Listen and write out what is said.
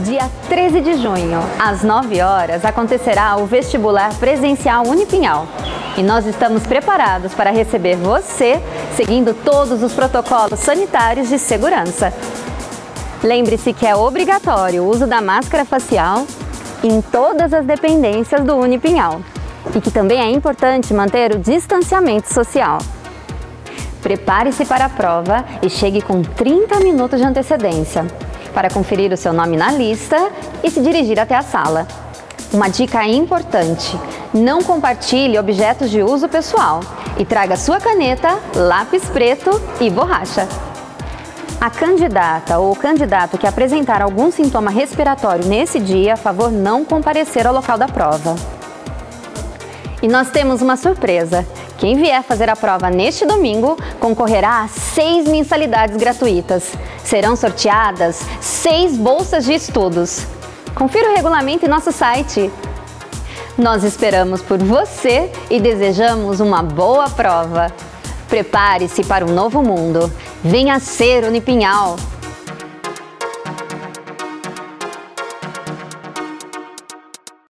Dia 13 de junho, às 9 horas, acontecerá o vestibular presencial Unipinhal. E nós estamos preparados para receber você, seguindo todos os protocolos sanitários de segurança. Lembre-se que é obrigatório o uso da máscara facial em todas as dependências do Unipinhal e que também é importante manter o distanciamento social. Prepare-se para a prova e chegue com 30 minutos de antecedência para conferir o seu nome na lista e se dirigir até a sala. Uma dica importante: não compartilhe objetos de uso pessoal e traga sua caneta, lápis preto e borracha. A candidata ou candidato que apresentar algum sintoma respiratório nesse dia, a favor não comparecer ao local da prova. E nós temos uma surpresa. Quem vier fazer a prova neste domingo concorrerá a seis mensalidades gratuitas. Serão sorteadas seis bolsas de estudos. Confira o regulamento em nosso site. Nós esperamos por você e desejamos uma boa prova. Prepare-se para um novo mundo. Venha ser Unipinhal!